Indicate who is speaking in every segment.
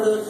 Speaker 1: Florida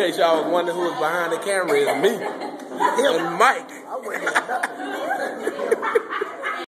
Speaker 1: case y'all was wondering who was behind the camera, Is me. And Mike.